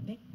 Big